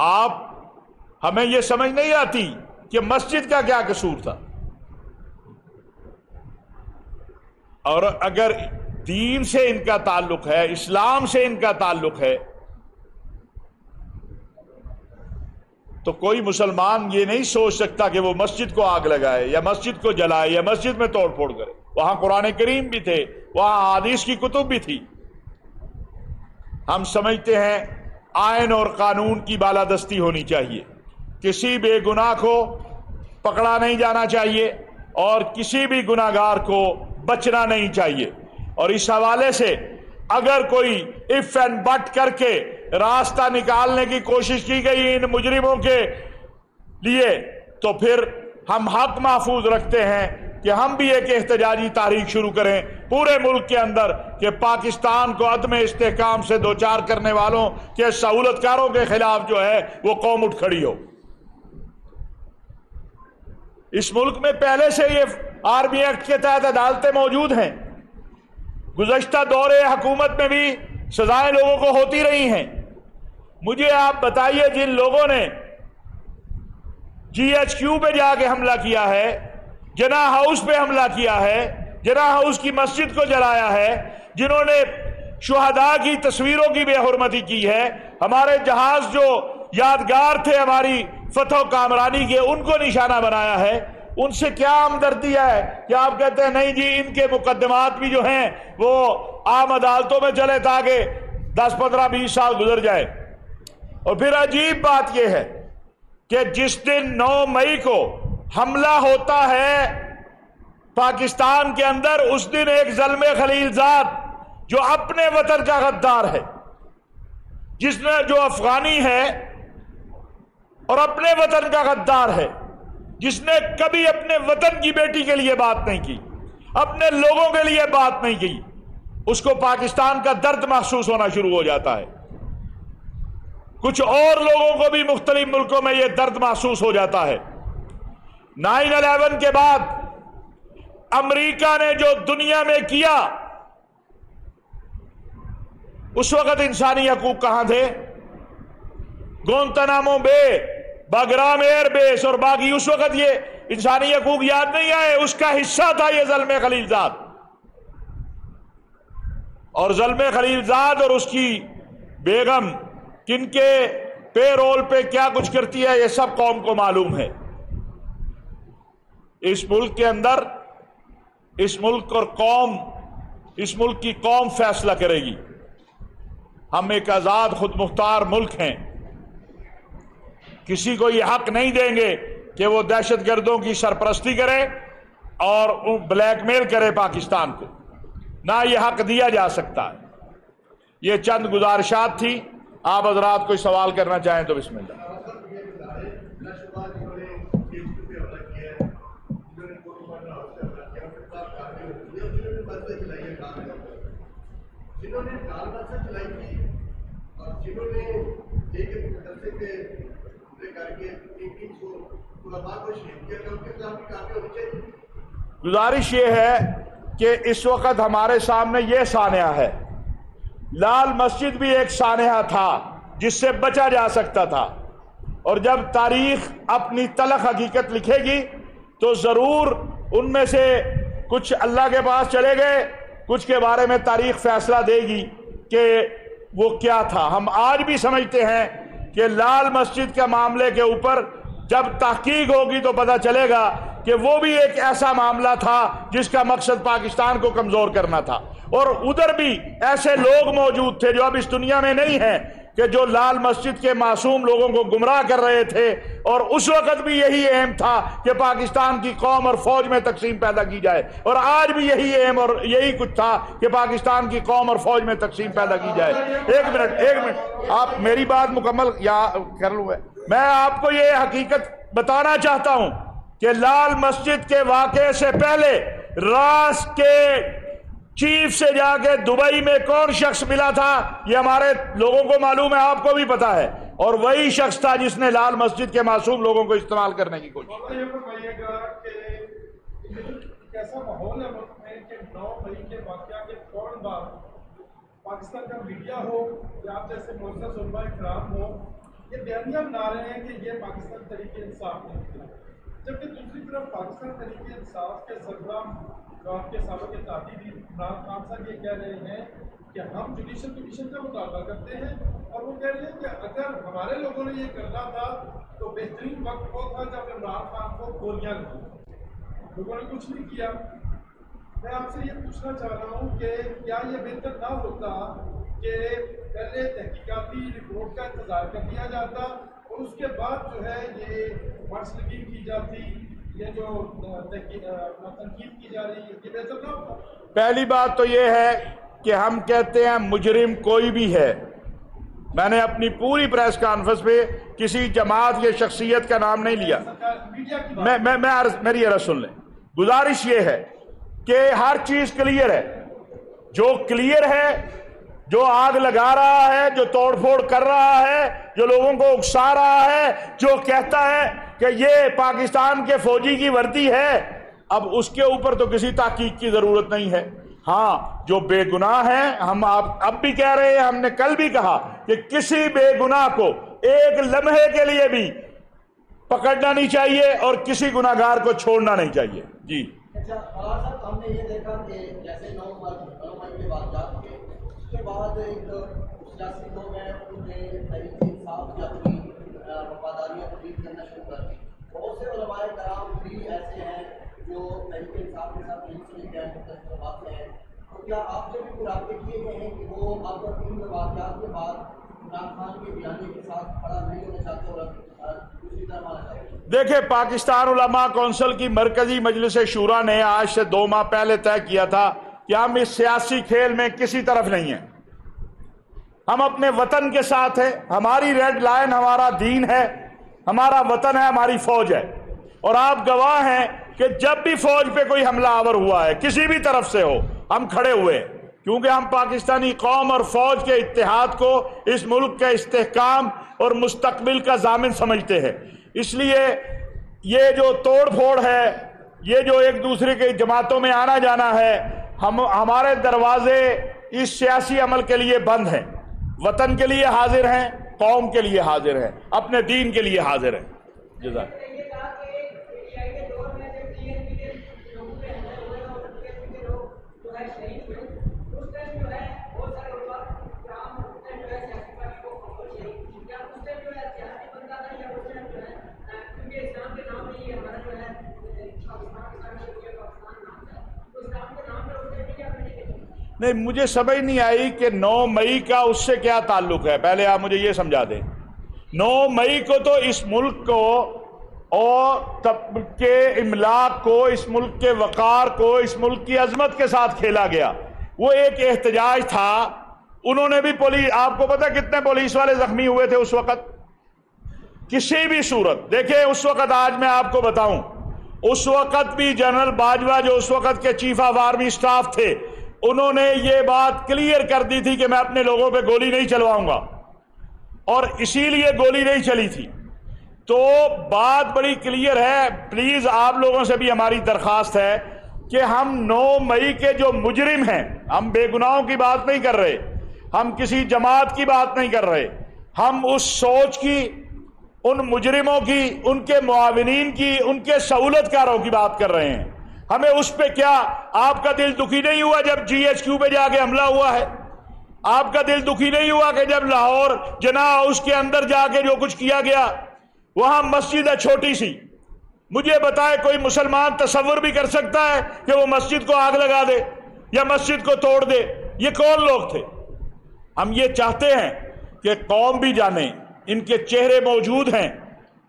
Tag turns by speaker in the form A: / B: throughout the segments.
A: आप, हमें यह समझ नहीं आती कि मस्जिद का क्या कसूर था। और अगर दीन से इनका ताल्लुक है, इस्लाम से इनका ताल्लुक है तो कोई मुसलमान ये नहीं सोच सकता कि वो मस्जिद को आग लगाए, या मस्जिद को जलाए, या मस्जिद में तोड़ फोड़ करे। वहाँ कुरान करीम भी थे, वहाँ आदिश की कुतुब भी थी। हम समझते हैं आयन और कानून की बालादस्ती होनी चाहिए। किसी भी बेगुनाह को पकड़ा नहीं जाना चाहिए और किसी भी गुनागार को बचना नहीं चाहिए। और इस हवाले से अगर कोई इफ़ एंड बट करके रास्ता निकालने की कोशिश की गई इन मुजरिमों के लिए तो फिर हम हक महफूज रखते हैं कि हम भी एक एहतजाजी तारीख शुरू करें पूरे मुल्क के अंदर कि पाकिस्तान को अदम इस्तेकाम से दो चार करने वालों के सहूलतकारों के खिलाफ जो है वो कौम उठ खड़ी हो। इस मुल्क में पहले से ये आर्मी एक्ट के तहत अदालतें मौजूद हैं। गुजश्ता दौरे हुकूमत में भी सजाएँ लोगों को होती रही हैं। मुझे आप बताइए जिन लोगों ने जीएचक्यू पे जाके हमला किया है जना हाउस पे हमला किया है जना हाउस की मस्जिद को जलाया है, जिन्होंने शुहदा की तस्वीरों की बेहरमती की है। हमारे जहाज़ जो यादगार थे हमारी फतह कामरानी के, उनको निशाना बनाया है। उनसे क्या हमदर्दी है कि आप कहते हैं, नहीं जी, इनके मुकदमात भी जो हैं, वो आम अदालतों में चले ताकि दस, पंद्रह, बीस साल गुजर जाए। और फिर अजीब बात यह है कि जिस दिन 9 मई को हमला होता है। पाकिस्तान के अंदर उस दिन एक जलम खलीलजाद जो अपने वतन का गद्दार है, जिसने जो अफगानी है और अपने वतन का गद्दार है, जिसने कभी अपने वतन की बेटी के लिए बात नहीं की, अपने लोगों के लिए बात नहीं की, उसको पाकिस्तान का दर्द महसूस होना शुरू हो जाता है। कुछ और लोगों को भी मुख्तलिफ़ मुल्कों में यह दर्द महसूस हो जाता है। नाइन अलेवन के बाद अमेरिका ने जो दुनिया में किया, उस वक्त इंसानी हकूक कहाँ थे? गोंतनामो बे, बगराम एयरबेस, और बाकी उस वक्त ये इंसानी हकूक याद नहीं आए, उसका हिस्सा था ये जलम खलीलजाद और जलम खलीलजाद और उसकी बेगम, किनके पे रोल पे क्या कुछ करती है, ये सब कौम को मालूम है। इस मुल्क के अंदर, इस मुल्क और कौम, इस मुल्क की कौम फैसला करेगी। हम एक आज़ाद खुद मुख्तार मुल्क हैं। किसी को यह हक नहीं देंगे कि वो दहशत गर्दों की सरपरस्ती करे और ब्लैकमेल करे पाकिस्तान को। ना यह हक दिया जा सकता है। ये चंद गुजारिशात थी। आप हजरात कोई सवाल करना चाहें तो बिस्मिल्लाह जिन्होंने चलाई थी और जिन्होंने गुजारिश ये है कि इस वक्त हमारे सामने ये सानिया है। लाल मस्जिद भी एक सानिया था, जिससे बचा जा सकता था। और जब तारीख अपनी तलख हकीकत लिखेगी तो ज़रूर उनमें से कुछ अल्लाह के पास चले गए, कुछ के बारे में तारीख फैसला देगी कि वो क्या था। हम आज भी समझते हैं कि लाल मस्जिद के मामले के ऊपर जब तहकीक होगी तो पता चलेगा कि वो भी एक ऐसा मामला था जिसका मकसद पाकिस्तान को कमज़ोर करना था। और उधर भी ऐसे लोग मौजूद थे जो अब इस दुनिया में नहीं है कि जो लाल मस्जिद के मासूम लोगों को गुमराह कर रहे थे, और उस वक्त भी यही एम था कि पाकिस्तान की कौम और फौज में तकसीम पैदा की जाए। और आज भी यही एम और यही कुछ था कि पाकिस्तान की कौम और फौज में तकसीम पैदा की जाए। एक मिनट एक मिनट। आप मेरी बात मुकम्मल या कर लू मैं? आपको ये हकीकत बताना चाहता हूँ कि लाल मस्जिद के वाक़े से पहले रास के चीफ से जाके दुबई में कौन शख्स मिला था, ये हमारे लोगों को मालूम है, आपको भी पता है। और वही शख्स था जिसने लाल मस्जिद के मासूम लोगों को इस्तेमाल करने की कोशिश पाकिस्तान का मीडिया हो, या आप जैसे हो,
B: ये रहे हैं कि ये पाकिस्तान तरीके इंसाफ नहीं जबकि दूसरी तरफ़ पाकिस्तान तरीके इंसाफ के सरबराह जो आपके सबक तातीदी इमरान खान साहब ये कह रहे हैं कि हम जुडिशल कमीशन का मुतालबा करते हैं और वो कह रहे हैं कि अगर हमारे लोगों ने ये करना था तो बेहतरीन वक्त वो था जब इमरान खान को गोलियाँ लगी। लोगों ने कुछ नहीं किया। मैं आपसे ये पूछना चाह रहा हूँ कि क्या ये बेहतर ना होता कि पहले तहकीकाती रिपोर्ट का इंतज़ार कर लिया जाता और उसके बाद जो है ये मसलगी की जाती ये जो की जा रही है ये ना
A: पहली बात तो ये है कि हम कहते हैं मुजरिम कोई भी है। मैंने अपनी पूरी प्रेस कॉन्फ्रेंस पे किसी जमात या शख्सियत का नाम नहीं लिया।
B: बात।
A: मैं मैं मैं अर्ज़, मेरी अर्ज़ सुन लें। गुजारिश ये है कि हर चीज़ क्लियर है। जो क्लियर है जो आग लगा रहा है जो तोड़फोड़ कर रहा है जो लोगों को उकसा रहा है जो कहता है कि ये पाकिस्तान के फौजी की वर्दी है, अब उसके ऊपर तो किसी ताकीक की ज़रूरत नहीं है। हाँ जो बेगुनाह है, हम आप, अब भी कह रहे हैं, हमने कल भी कहा कि किसी बेगुनाह को एक लम्हे के लिए भी पकड़ना नहीं चाहिए और किसी गुनाहगार को छोड़ना नहीं चाहिए। जी।
C: अच्छा वफादारियाँ तब्दील करना शुरू कर दी बहुत से उलमाए कराम भी ऐसे हैं जो तहरीक इंसाफ के साथ मुंसलिक हैं मुख्तलिफ़ में हैं। तो क्या आपसे भी कोई किए गए हैं कि वो अब इन वाक़ात के बाद इमरान खान के बयानी के साथ खड़ा नहीं होना चाहते और हैं
A: देखे पाकिस्तान उलमा कौंसिल की मरकजी मजलिस शूरा ने आज से दो माह पहले तय किया था कि हम इस सियासी खेल में किसी तरफ़ नहीं है। हम अपने वतन के साथ हैं। हमारी रेड लाइन हमारा दीन है। हमारा वतन है, हमारी फौज है। और आप गवाह हैं कि जब भी फौज पे कोई हमला आवर हुआ है, किसी भी तरफ़ से हो, हम खड़े हुए क्योंकि हम पाकिस्तानी कौम और फौज के इत्तेहाद को, इस मुल्क के इस्तेकाम और मुस्तकबिल का जामिन समझते हैं। इसलिए ये जो तोड़ फोड़ है, ये जो एक दूसरे के जमातों में आना जाना है, हम, हमारे दरवाजे इस सियासी अमल के लिए बंद हैं। वतन के लिए हाजिर हैं, कौम के लिए हाजिर हैं, अपने दीन के लिए हाजिर हैं। जजाक। नहीं, मुझे समझ नहीं आई कि 9 मई का उससे क्या ताल्लुक है। पहले आप मुझे ये समझा दें। 9 मई को तो इस मुल्क को और तब के इमलाक को, इस मुल्क के वकार को, इस मुल्क की अजमत के साथ खेला गया। वो एक एहतजाज था। उन्होंने भी पुलिस, आपको पता कितने पुलिस वाले जख्मी हुए थे उस वक्त? किसी भी सूरत। देखिए, उस वक्त आज मैं आपको बताऊँ, उस वक्त भी जनरल बाजवा, जो उस वक्त के चीफ ऑफ़ आर्मी स्टाफ थे उन्होंने ये बात क्लियर कर दी थी कि मैं अपने लोगों पे गोली नहीं चलवाऊँगा। और इसीलिए गोली नहीं चली थी। तो बात बड़ी क्लियर है। प्लीज़ आप लोगों से भी हमारी दरखास्त है कि हम 9 मई के जो मुजरिम हैं, हम बेगुनाहों की बात नहीं कर रहे, हम किसी जमात की बात नहीं कर रहे, हम उस सोच की, उन मुजरिमों की, उनके मुआविनीन की, उनके सहूलतकारों की बात कर रहे हैं। हमें उस पर क्या? आपका दिल दुखी नहीं हुआ जब जीएचक्यू पे जाके हमला हुआ है? आपका दिल दुखी नहीं हुआ कि जब लाहौर जना हाउस के अंदर जाके जो कुछ किया गया, वहाँ मस्जिद है छोटी सी। मुझे बताए, कोई मुसलमान तस्वर भी कर सकता है कि वो मस्जिद को आग लगा दे या मस्जिद को तोड़ दे? ये कौन लोग थे? हम ये चाहते हैं कि कौम भी जाने, इनके चेहरे मौजूद हैं।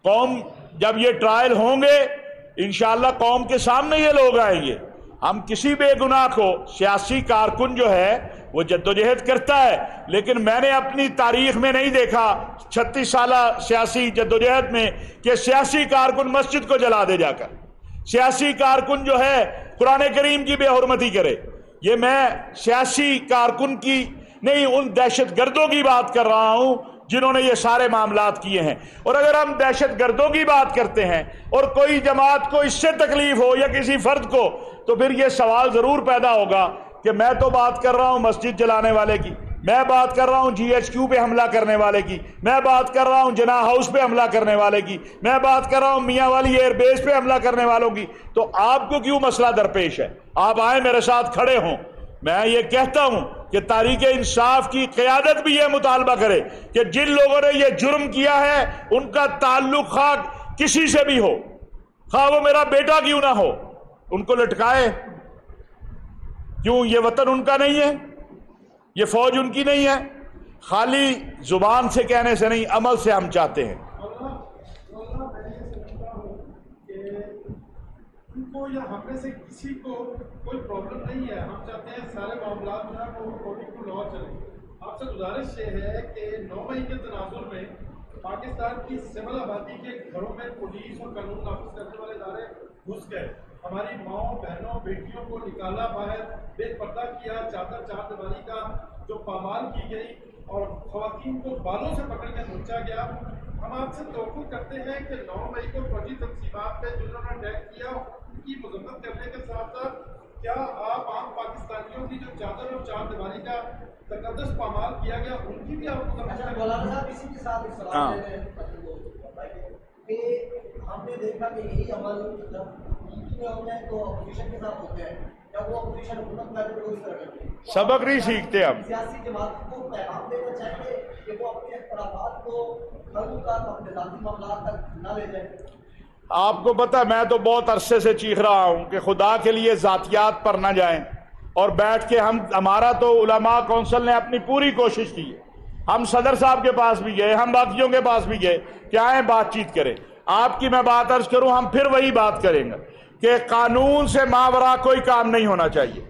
A: कौम, जब ये ट्रायल होंगे इंशाला कौम के सामने ये लोग आएँगे। हम किसी बेगुनाह को, सियासी कारकुन जो है, वो जद्दोजहद करता है, लेकिन मैंने अपनी तारीख में नहीं देखा छत्तीस साल सियासी जद्दोजहद में कि सियासी कारकुन मस्जिद को जला दे जाकर। सियासी कारकुन जो है, कुरान करीम की बेहरमती करे। ये मैं सियासी कारकुन की नहीं, उन दहशत गर्दों की बात कर रहा हूँ जिन्होंने ये सारे मामलात किए हैं। और अगर हम दहशत गर्दों की बात करते हैं, और कोई जमात को इससे तकलीफ़ हो या किसी फर्द को तो फिर ये सवाल ज़रूर पैदा होगा कि मैं तो बात कर रहा हूँ मस्जिद जलाने वाले की, मैं बात कर रहा हूँ जीएचक्यू पे हमला करने वाले की, मैं बात कर रहा हूँ जना हाउस पे हमला करने वाले की, मैं बात कर रहा हूँ मियाँ वाली एयरबेस पे हमला करने वालों की तो आपको क्यों मसला दरपेश है? आप आए मेरे साथ खड़े हों। मैं ये कहता हूँ कि तारीख इंसाफ की क्यादत भी यह मुतालबा करे कि जिन लोगों ने यह जुर्म किया है, उनका ताल्लुक खा किसी से भी हो। खा वो मेरा बेटा क्यों ना हो? उनको लटकाए? क्यों ये वतन उनका नहीं है? ये फौज उनकी नहीं है? खाली ज़ुबान से कहने से नहीं, अमल से हम चाहते हैं।
B: उनको या हमें से किसी को कोई प्रॉब्लम नहीं है। हम चाहते हैं सारे मामला जो है वो अकॉर्डिंग टू लॉ चले। आपसे गुजारिश ये है कि नौ मई के तनाजुर में पाकिस्तान की सिविल आबादी के घरों में पुलिस और कानून नाफिज करने वाले इदारे घुस गए। हमारी माओ, बहनों, बेटियों को निकाला बाहर, बेपर्दा किया चादर चार दिवाली का जो पामाल की गई और खातन को बालों से पकड़ के नोचा गया हम आपसे तो करते हैं कि नौ मई को फौजी तनसीबात पे जिन्होंने अटैक किया उनकी मजम्मत करने के साथ साथ क्या आप आम पाकिस्तानियों की जो चादर और चार दिवाली का तकदस पामाल किया गया उनकी भी आप
C: अच्छा
A: हाँ।
C: हमने देखा कि यही अमल जब में हैं तो अपोजिशन के साथ होते हैं तो
A: सबक नहीं सीखते हम।
C: सियासी जमात को पैगाम देना चाहिए कि वो अपने अख्तलाफात को कल तक अपने जाती मामला तक न ले जाए।
A: आपको पता मैं तो बहुत अरसे से चीख रहा हूँ कि खुदा के लिए जातियात पर ना जाएँ। और बैठ के हम हमारा तो उलमा कौंसिल ने अपनी पूरी कोशिश की है। हम सदर साहब के पास भी गए हम बाकियों के पास भी गए क्या है बातचीत करें? आपकी मैं बात अर्ज़ करूँ हम फिर वही बात करेंगे। कि कानून से मावरा कोई काम नहीं होना चाहिए।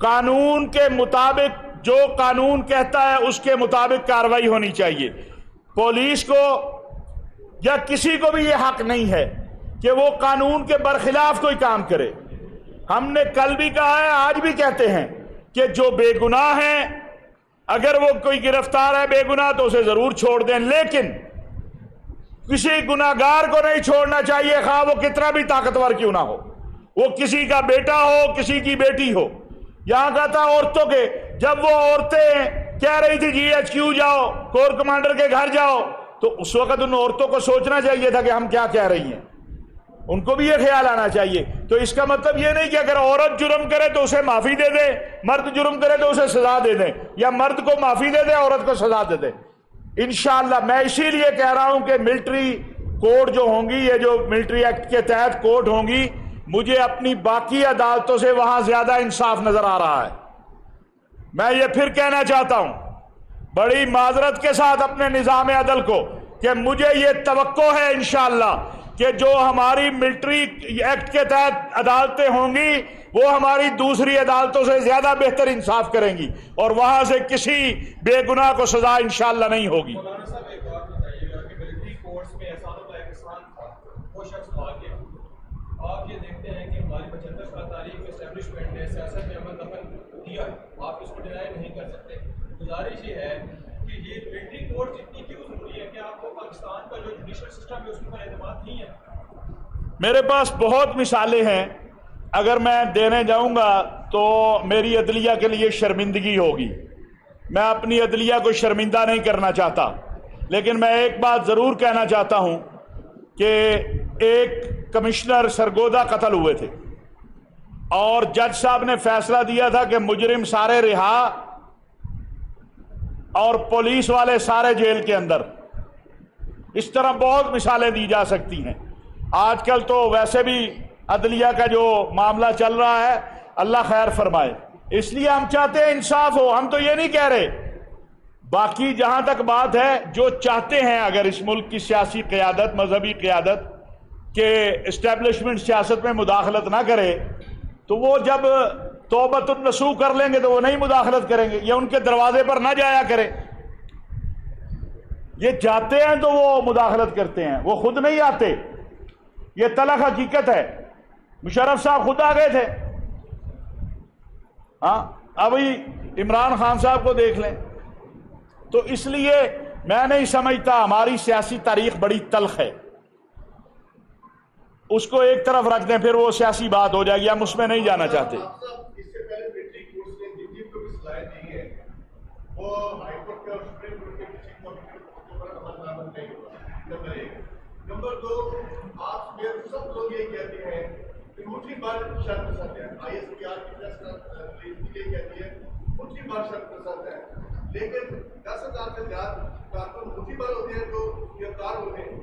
A: कानून के मुताबिक, जो कानून कहता है, उसके मुताबिक कार्रवाई होनी चाहिए। पुलिस को या किसी को भी यह हक नहीं है कि वो कानून के बरखिलाफ कोई काम करे। हमने कल भी कहा है, आज भी कहते हैं कि जो बेगुनाह है, अगर वो कोई गिरफ़्तार है बेगुनाह तो उसे ज़रूर छोड़ दें। लेकिन किसी गुनागार को नहीं छोड़ना चाहिए, खा, वो कितना भी ताकतवर क्यों ना हो। वो किसी का बेटा हो, किसी की बेटी हो। यहाँ का था औरतों के, जब वो औरतें कह रही थी जी एच क्यू जाओ? कोर कमांडर के घर जाओ। तो उस वक्त उन औरतों को सोचना चाहिए था कि हम क्या कह रही हैं। उनको भी ये ख्याल आना चाहिए। तो इसका मतलब ये नहीं कि अगर औरत जुर्म करे तो उसे माफ़ी दे दे, मर्द जुर्म करे तो उसे सजा दे दे, या मर्द को माफ़ी दे दे, औरत को सजा दे दे। इनशाला मैं इसीलिए कह रहा हूँ कि मिलिट्री कोर्ट जो होंगी, ये जो मिलिट्री एक्ट के तहत कोर्ट होंगी, मुझे अपनी बाकी अदालतों से वहाँ ज़्यादा इंसाफ नज़र आ रहा है। मैं ये फिर कहना चाहता हूँ, बड़ी माजरत के साथ अपने निज़ाम अदल को, कि मुझे ये तो है इनशाला कि जो हमारी मिलिट्री एक्ट के तहत अदालतें होंगी वो हमारी दूसरी अदालतों से ज़्यादा बेहतर इंसाफ करेंगी और वहाँ से किसी बेगुनाह को सजा इंशाला नहीं होगी। मेरे पास बहुत मिसालें हैं। अगर मैं देने जाऊँगा तो मेरी अदलिया के लिए शर्मिंदगी होगी। मैं अपनी अदलिया को शर्मिंदा नहीं करना चाहता। लेकिन मैं एक बात ज़रूर कहना चाहता हूँ कि एक कमिश्नर सरगोदा कत्ल हुए थे। और जज साहब ने फैसला दिया था कि मुजरिम सारे रिहा और पुलिस वाले सारे जेल के अंदर। इस तरह बहुत मिसालें दी जा सकती हैं। आजकल तो वैसे भी अदलिया का जो मामला चल रहा है, अल्लाह खैर फरमाए। इसलिए हम चाहते हैं इंसाफ हो। हम तो ये नहीं कह रहे। बाकी जहाँ तक बात है, जो चाहते हैं अगर इस मुल्क की सियासी क्यादत, मजहबी क्यादत के इस्टेब्लिशमेंट सियासत में मुदाखलत ना करे तो वो जब तोबतुलनसू कर लेंगे तो वो नहीं मुदाखलत करेंगे। ये उनके दरवाजे पर ना जाया करें। ये जाते हैं तो वो मुदाखलत करते हैं। वो खुद नहीं आते। ये तलख हकीकत है। मुशरफ साहब खुद आ गए थे। हाँ अभी इमरान खान साहब को देख लें। तो इसलिए मैं नहीं समझता हमारी सियासी तारीख बड़ी तलख है। उसको एक तरफ़ रख दें, फिर वो सियासी बात हो जाएगी। हम उसमें नहीं जाना चाहते।
D: होगा। नंबर दो, आप सब लोग ये कहते हैं कि बार है। आई एस पी आर की कहती है बार है। लेकिन दस हज़ार से ज़्यादा मुठ्ठी बार होते हैं गिरफ़्तार होते हैं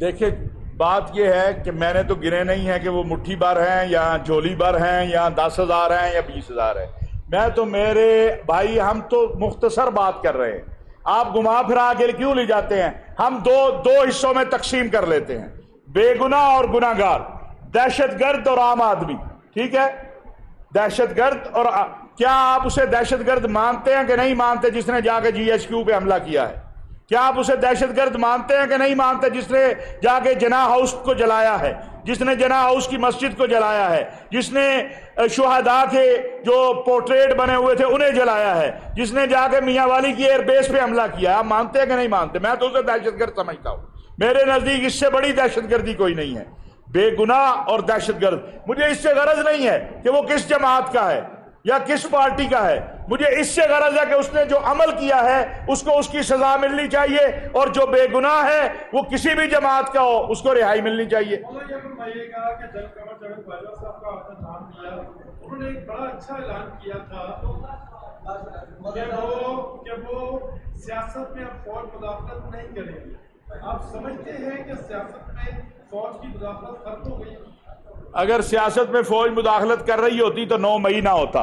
A: देखिए, बात यह है कि मैंने तो गिने नहीं है कि वो मुट्ठी भर हैं या झोली भर हैं या दस हज़ार हैं या बीस हज़ार है। मैं तो मेरे भाई, हम तो मुख्तसर बात कर रहे हैं। आप घुमा फिरा के क्यों ले जाते हैं? हम दो दो हिस्सों में तकसीम कर लेते हैं। बेगुना और गुनागार दहशतगर्द और आम आदमी ठीक है? दहशतगर्द और आ, क्या आप उसे दहशतगर्द मानते हैं कि नहीं मानते जिसने जाके जीएचक्यू पे हमला किया है? क्या आप उसे दहशतगर्द मानते हैं कि नहीं मानते जिसने जाके जना हाउस को जलाया है? जिसने जना हाउस की मस्जिद को जलाया है? जिसने शुहदा के जो पोर्ट्रेट बने हुए थे उन्हें जलाया है? जिसने जाके मियाँ वाली की एयरबेस पे हमला किया आप मानते हैं कि नहीं मानते? मैं तो उसे दहशतगर्द समझता हूँ। मेरे नज़दीक इससे बड़ी दहशतगर्दी कोई नहीं है। बेगुनाह और दहशतगर्द। मुझे इससे गरज नहीं है कि वो किस जमात का है या किस पार्टी का है। मुझे इससे गरज है कि उसने जो अमल किया है, उसको उसकी सजा मिलनी चाहिए और जो बेगुनाह है, वो किसी भी जमात का हो, उसको रिहाई मिलनी चाहिए।
B: अच्छा ऐलान किया था कि वो कि वो सियासत में अब फौज नहीं आप समझते हैं कि सियासत में फौज की मुदाखलत खत्म गई।
A: अगर सियासत में फौज मुदाखलत कर रही होती तो नौ मई ना होता।